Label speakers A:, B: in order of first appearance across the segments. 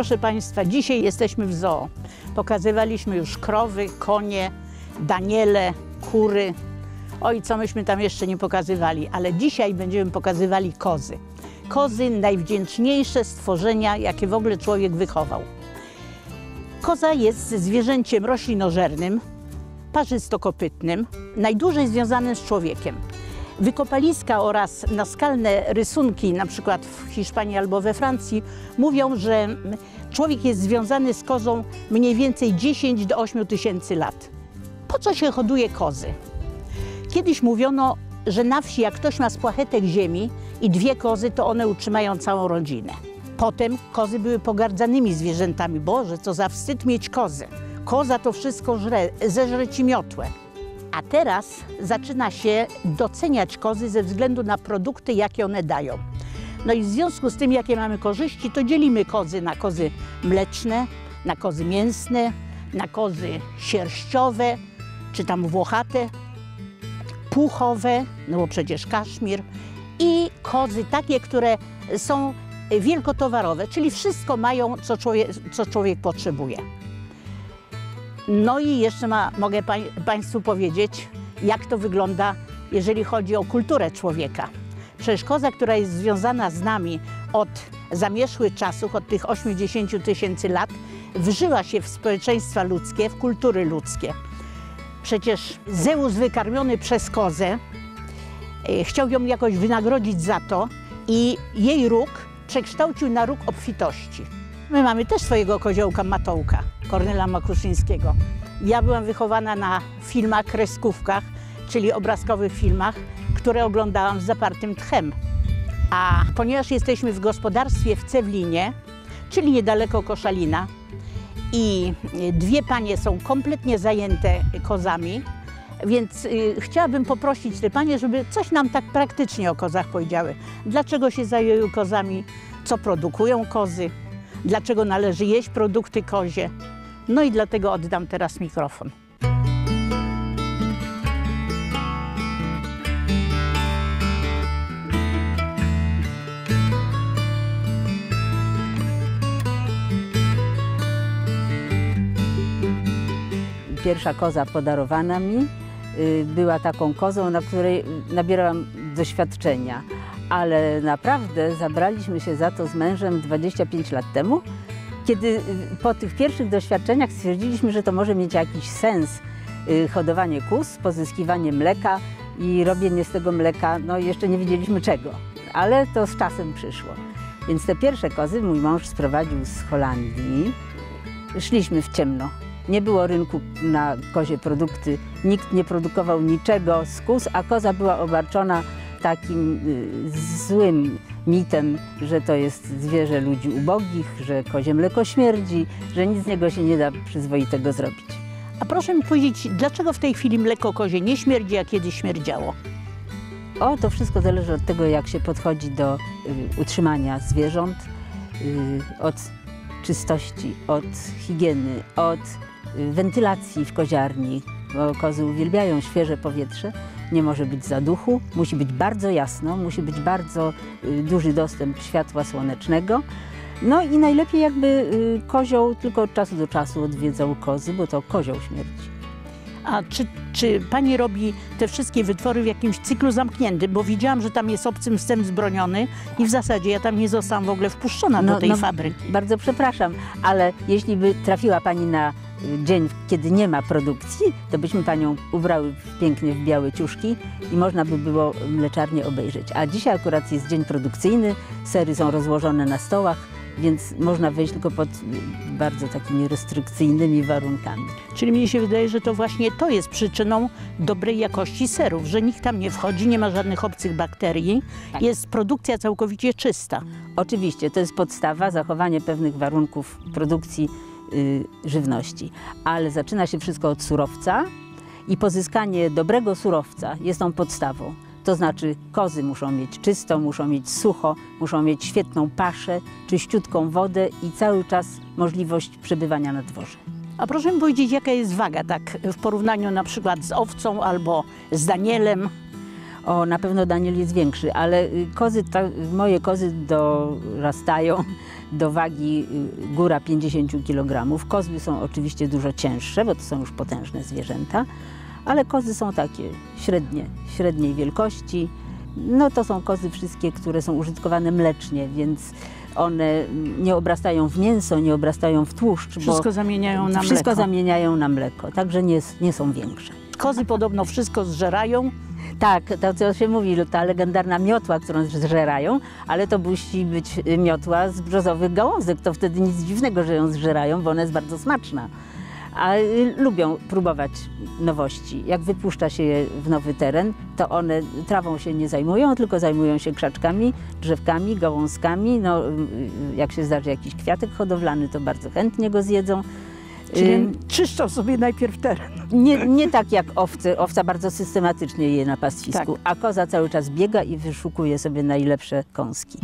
A: Proszę Państwa, dzisiaj jesteśmy w zoo. Pokazywaliśmy już krowy, konie, daniele, kury. Oj, co myśmy tam jeszcze nie pokazywali, ale dzisiaj będziemy pokazywali kozy. Kozy najwdzięczniejsze stworzenia, jakie w ogóle człowiek wychował. Koza jest zwierzęciem roślinożernym, parzystokopytnym, najdłużej związanym z człowiekiem. Wykopaliska oraz naskalne rysunki, na przykład w Hiszpanii albo we Francji, mówią, że człowiek jest związany z kozą mniej więcej 10 do 8 tysięcy lat. Po co się hoduje kozy? Kiedyś mówiono, że na wsi jak ktoś ma spłachetek ziemi i dwie kozy, to one utrzymają całą rodzinę. Potem kozy były pogardzanymi zwierzętami. Boże, co za wstyd mieć kozę. Koza to wszystko żre, zeżre ci miotłę. A teraz zaczyna się doceniać kozy ze względu na produkty, jakie one dają. No i w związku z tym, jakie mamy korzyści, to dzielimy kozy na kozy mleczne, na kozy mięsne, na kozy sierściowe, czy tam włochate, puchowe, no bo przecież kaszmir, i kozy takie, które są wielkotowarowe, czyli wszystko mają, co człowiek, co człowiek potrzebuje. No i jeszcze ma, mogę pań, Państwu powiedzieć, jak to wygląda, jeżeli chodzi o kulturę człowieka. Przecież koza, która jest związana z nami od zamierzchłych czasów, od tych 80 tysięcy lat, wżyła się w społeczeństwa ludzkie, w kultury ludzkie. Przecież Zeus wykarmiony przez kozę e, chciał ją jakoś wynagrodzić za to i jej róg przekształcił na róg obfitości. My mamy też swojego koziołka Matołka, Kornela Makuszyńskiego. Ja byłam wychowana na filmach, kreskówkach, czyli obrazkowych filmach, które oglądałam z zapartym tchem. A ponieważ jesteśmy w gospodarstwie w Cewlinie, czyli niedaleko Koszalina, i dwie panie są kompletnie zajęte kozami, więc y, chciałabym poprosić te panie, żeby coś nam tak praktycznie o kozach powiedziały. Dlaczego się zajęły kozami, co produkują kozy, dlaczego należy jeść produkty kozie. No i dlatego oddam teraz mikrofon.
B: Pierwsza koza podarowana mi y, była taką kozą, na której nabierałam doświadczenia. Ale naprawdę zabraliśmy się za to z mężem 25 lat temu, kiedy y, po tych pierwszych doświadczeniach stwierdziliśmy, że to może mieć jakiś sens y, hodowanie kóz, pozyskiwanie mleka i robienie z tego mleka, no jeszcze nie wiedzieliśmy czego, ale to z czasem przyszło. Więc te pierwsze kozy mój mąż sprowadził z Holandii. Szliśmy w ciemno. Nie było rynku na kozie produkty, nikt nie produkował niczego z kóz, a koza była obarczona takim y, złym mitem, że to jest zwierzę ludzi ubogich, że kozie mleko śmierdzi, że nic z niego się nie da przyzwoitego zrobić.
A: A proszę mi powiedzieć, dlaczego w tej chwili mleko kozie nie śmierdzi, a kiedyś śmierdziało?
B: O, to wszystko zależy od tego, jak się podchodzi do y, utrzymania zwierząt, y, od czystości, od higieny, od y, wentylacji w koziarni, bo kozy uwielbiają świeże powietrze. Nie może być zaduchu, musi być bardzo jasno, musi być bardzo y, duży dostęp światła słonecznego. No i najlepiej jakby y, kozioł tylko od czasu do czasu odwiedzał kozy, bo to kozioł śmierdzi.
A: A czy, czy pani robi te wszystkie wytwory w jakimś cyklu zamkniętym? Bo widziałam, że tam jest obcym wstęp zbroniony i w zasadzie ja tam nie zostałam w ogóle wpuszczona do tej fabryki.
B: Bardzo przepraszam, ale jeśli by trafiła Pani na dzień, kiedy nie ma produkcji, to byśmy Panią ubrały pięknie w białe ciuszki i można by było mleczarnię obejrzeć. A dzisiaj akurat jest dzień produkcyjny, sery są rozłożone na stołach, więc można wejść tylko pod bardzo takimi restrykcyjnymi warunkami.
A: Czyli mnie się wydaje, że to właśnie to jest przyczyną dobrej jakości serów, że nikt tam nie wchodzi, nie ma żadnych obcych bakterii,
B: Tak.
A: jest produkcja całkowicie czysta.
B: Oczywiście, to jest podstawa, zachowanie pewnych warunków produkcji żywności, ale zaczyna się wszystko od surowca i pozyskanie dobrego surowca jest tą podstawą. To znaczy kozy muszą mieć czysto, muszą mieć sucho, muszą mieć świetną paszę, czyściutką wodę i cały czas możliwość przebywania na dworze.
A: A proszę mi powiedzieć, jaka jest waga tak w porównaniu na przykład z owcą albo z Danielem?
B: O, na pewno Daniel jest większy, ale y, kozy, ta, moje kozy dorastają do wagi y, góra 50 kg. Kozły są oczywiście dużo cięższe, bo to są już potężne zwierzęta, ale kozy są takie średnie, średniej wielkości. No to są kozy wszystkie, które są użytkowane mlecznie, więc one nie obrastają w mięso, nie obrastają w tłuszcz,
A: Wszystko zamieniają na
B: wszystko
A: mleko.
B: zamieniają na mleko, także nie, nie są większe.
A: Kozy podobno wszystko zżerają.
B: Tak, to co się mówi, ta legendarna miotła, którą zżerają, ale to musi być miotła z brzozowych gałązek. To wtedy nic dziwnego, że ją zżerają, bo ona jest bardzo smaczna. A y, lubią próbować nowości. Jak wypuszcza się je w nowy teren, to one trawą się nie zajmują, tylko zajmują się krzaczkami, drzewkami, gałązkami. No, y, y, jak się zdarzy jakiś kwiatek hodowlany, to bardzo chętnie go zjedzą.
A: Czyli
B: Ym,
A: czyszczą sobie najpierw teren.
B: nie, nie tak jak owce. Owca bardzo systematycznie je na pastwisku,
A: Tak.
B: a koza cały czas biega i wyszukuje sobie najlepsze kąski.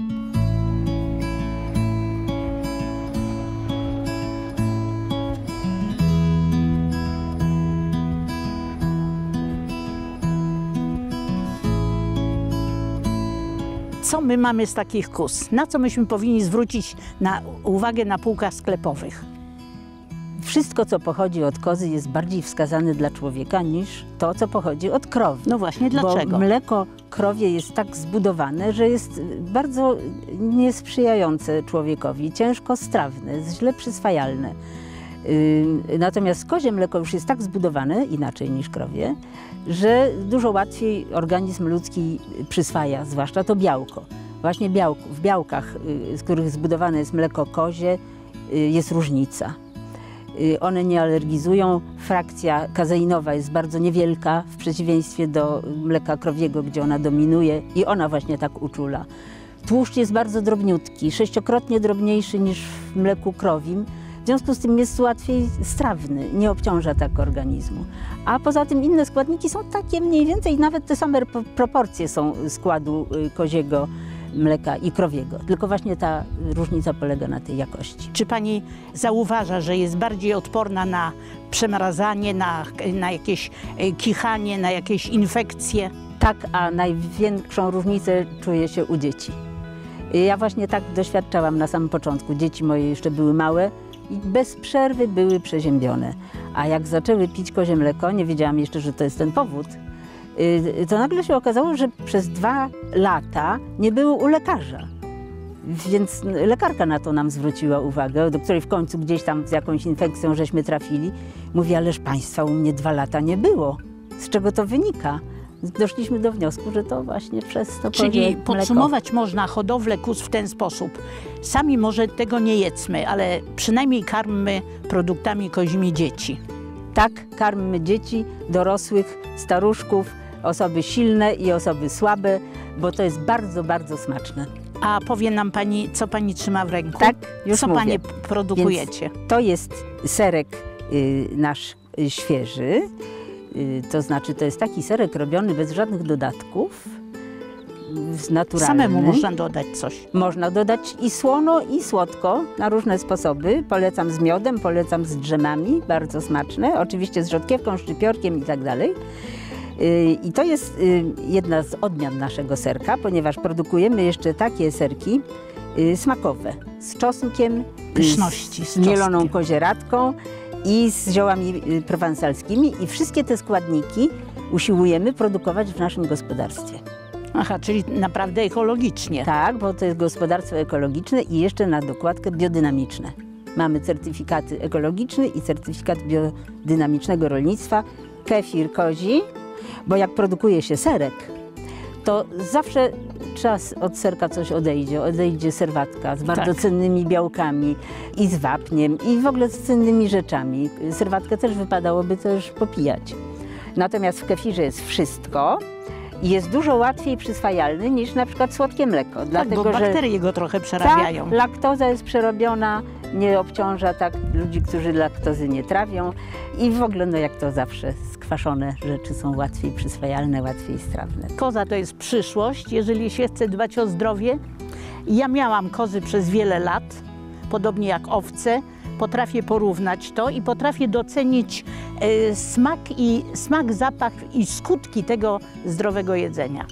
A: Co my mamy z takich kus? Na co myśmy powinni zwrócić na uwagę na półkach sklepowych?
B: Wszystko, co pochodzi od kozy, jest bardziej wskazane dla człowieka niż to, co pochodzi od krowy.
A: No właśnie, dlaczego?
B: Bo mleko krowie jest tak zbudowane, że jest bardzo niesprzyjające człowiekowi, ciężko strawne, źle przyswajalne. Yy, Natomiast kozie mleko już jest tak zbudowane, inaczej niż krowie, że dużo łatwiej organizm ludzki przyswaja, zwłaszcza to białko. Właśnie białko, w białkach, yy, z których zbudowane jest mleko kozie, yy, jest różnica. Y, One nie alergizują. Frakcja kazeinowa jest bardzo niewielka w przeciwieństwie do mleka krowiego, gdzie ona dominuje i ona właśnie tak uczula. Tłuszcz jest bardzo drobniutki, sześciokrotnie drobniejszy niż w mleku krowim. W związku z tym jest łatwiej strawny, nie obciąża tak organizmu. A poza tym inne składniki są takie mniej więcej, nawet te same pro- proporcje są składu y, koziego mleka i krowiego. Tylko właśnie ta różnica polega na tej jakości.
A: Czy pani zauważa, że jest bardziej odporna na przemrazanie, na, na jakieś e, kichanie, na jakieś infekcje?
B: Tak, a największą różnicę czuję się u dzieci. Ja właśnie tak doświadczałam na samym początku. Dzieci moje jeszcze były małe i bez przerwy były przeziębione. A jak zaczęły pić kozie mleko, nie wiedziałam jeszcze, że to jest ten powód, to nagle się okazało, że przez dwa lata nie były u lekarza. Więc lekarka na to nam zwróciła uwagę, do której w końcu gdzieś tam z jakąś infekcją żeśmy trafili. Mówi, ależ państwa u mnie dwa lata nie było. Z czego to wynika? Doszliśmy do wniosku, że to właśnie przez to
A: Czyli
B: mleko.
A: podsumować można hodowlę kus w ten sposób. Sami może tego nie jedzmy, ale przynajmniej karmmy produktami kozimi dzieci.
B: Tak, karmmy dzieci, dorosłych, staruszków, osoby silne i osoby słabe, bo to jest bardzo, bardzo smaczne.
A: A powie nam pani, co pani trzyma w ręku?
B: Tak, już
A: co
B: mówię.
A: panie produkujecie?
B: To jest serek y, nasz y, świeży, y, to znaczy to jest taki serek robiony bez żadnych dodatków, y, naturalny.
A: Samemu można dodać coś.
B: Można dodać i słono, i słodko na różne sposoby. Polecam z miodem, polecam z drzemami, bardzo smaczne. Oczywiście z rzodkiewką, szczypiorkiem i tak dalej. Yy, I to jest yy, jedna z odmian naszego serka, ponieważ produkujemy jeszcze takie serki yy, smakowe z czosnkiem,
A: Pyszności z
B: z mieloną kozieradką i z ziołami prowansalskimi. I wszystkie te składniki usiłujemy produkować w naszym gospodarstwie.
A: Aha, czyli naprawdę ekologicznie.
B: Tak, bo to jest gospodarstwo ekologiczne i jeszcze na dokładkę biodynamiczne. Mamy certyfikaty ekologiczny i certyfikat biodynamicznego rolnictwa, kefir kozi, bo jak produkuje się serek, to zawsze czas od serka coś odejdzie. Odejdzie serwatka z bardzo
A: Tak.
B: cennymi białkami i z wapniem i w ogóle z cennymi rzeczami. Serwatkę też wypadałoby też popijać. Natomiast w kefirze jest wszystko jest dużo łatwiej przyswajalny niż na przykład słodkie mleko.
A: tak,
B: dlatego,
A: bo
B: że
A: bakterie go trochę przerabiają.
B: tak, laktoza jest przerobiona, nie obciąża tak ludzi, którzy laktozy nie trawią i w ogóle no jak to zawsze skwaszone rzeczy są łatwiej przyswajalne, łatwiej strawne.
A: Koza to jest przyszłość, jeżeli się chce dbać o zdrowie. Ja miałam kozy przez wiele lat, podobnie jak owce. Potrafię porównać to i potrafię docenić e, smak i smak, zapach i skutki tego zdrowego jedzenia.